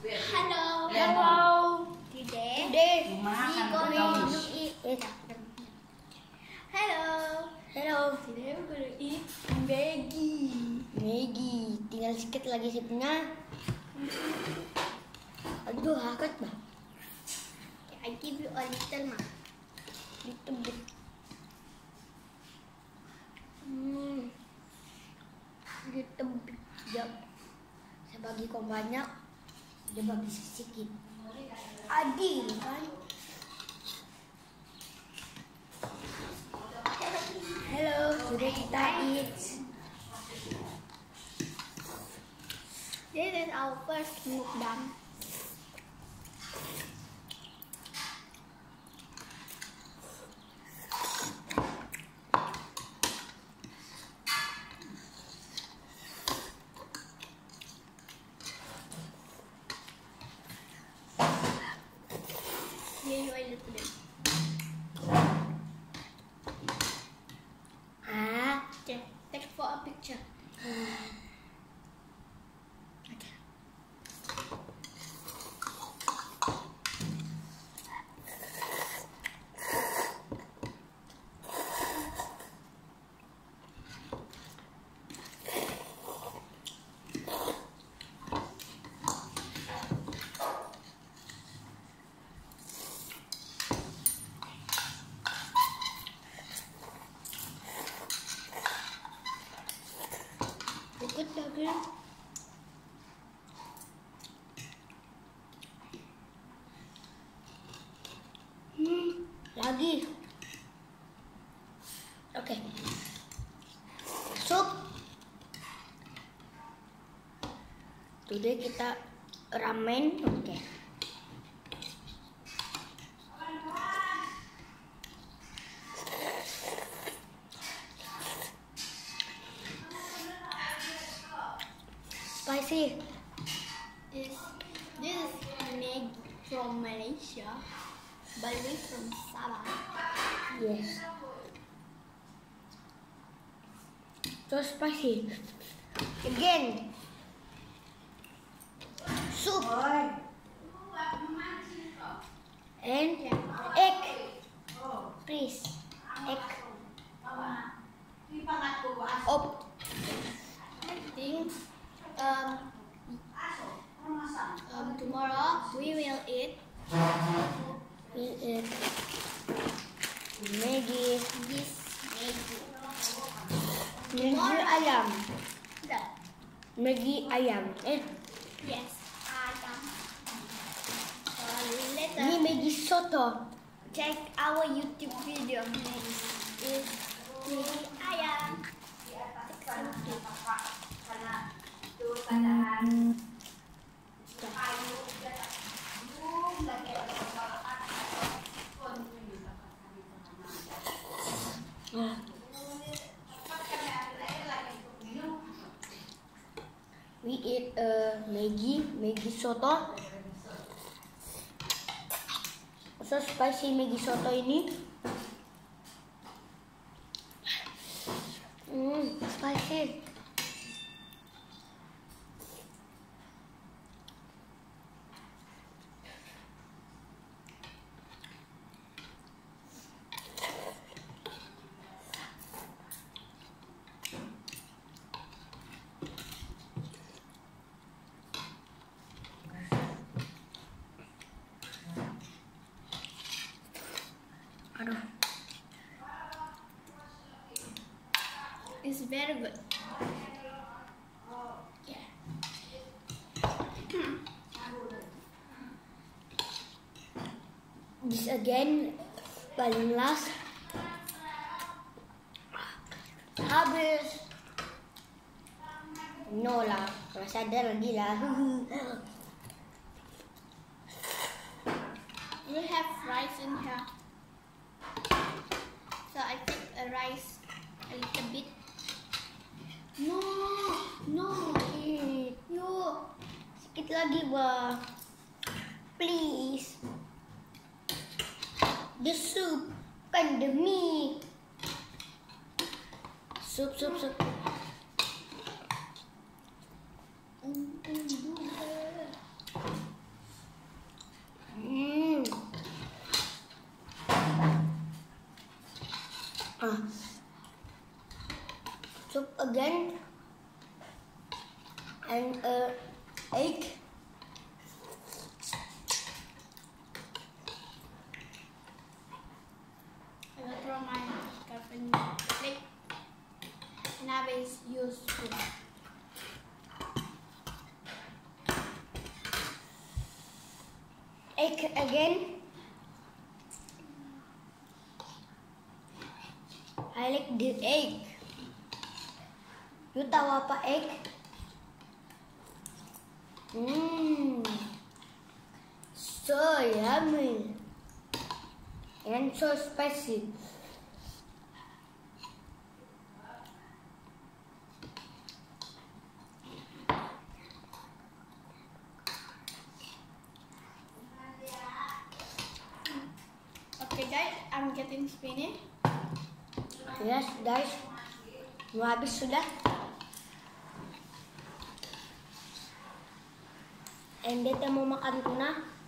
Hello. Hello. Today, Today, we gonna eat. Hello. hello. Today we're gonna eat Maggie. Maggie, tinggal sedikit lagi sipnya. Aduh, hangat bah. I give you a little ma. Little bit. Hmm. Little bit. Ya. Saya bagi kau banyak, dia bagi sedikit. Adil kan? Hello, sudah kita eat. This is our first mukbang. À, ah, Okay, take for a picture. À. lagi. Lagi. Oke. Sup. Today kita ramen. Oke. Spicy. This this is made from Malaysia, but we from Sabah. Yes. So spicy. Again. Soup Oi. and egg. Please. Egg. Op. I think um, um tomorrow we will eat We eat Maggi. this Maggi. Maggi ayam. The Maggi ayam. Eh, yes, ayam. So later ini Maggi soto. check our YouTube video. Maggi ayam. We eat uh, Maggi, Maggi soto. So spicy Maggi soto ini. Hmm, spicy. Aduh. Very good. This again paling last. Habis. No lah, masih ada lagi lah. We have rice in here. So I take a rice a little bit. No, no, eh, sakit. No, sedikit lagi ba? Please. The soup, bukan the meat. Soup, soup, soup. Mm. Ah. Again and uh, egg I will throw my plate. And I will use spoon. egg again I like the egg you tahu apa egg? Hmm. So yummy. And so spicy. Okay guys, I'm getting yes guys. Mau habis sudah and dia mau makan tuna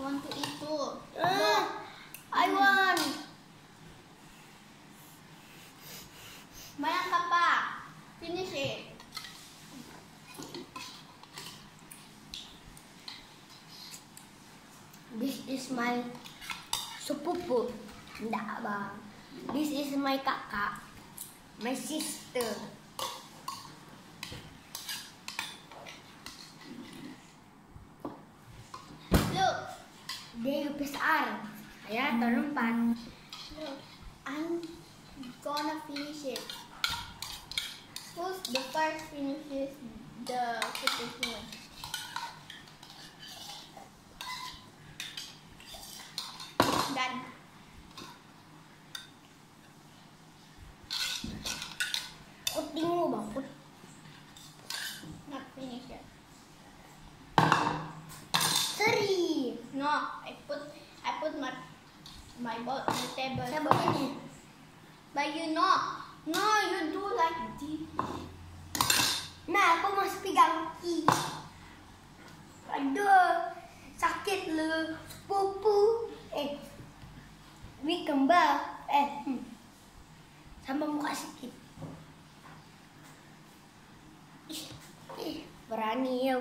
I want to eat too. Ah, I want. Mayang ka pa. Finish it. This is my sepupu. Enggak, Bang. This is my kakak. My sister. Dia besar. Saya tahun empat. Look. I'm gonna finish it. Who's the first finishes the cookies one? no, I put I put my my ball on the table. Sabon. But you know, no, you do like this. Nah aku masih pegang ki. Aduh, sakit lu, pupu. Eh, ini kembar. Eh, hmm. sama muka sakit. Ih, berani ya.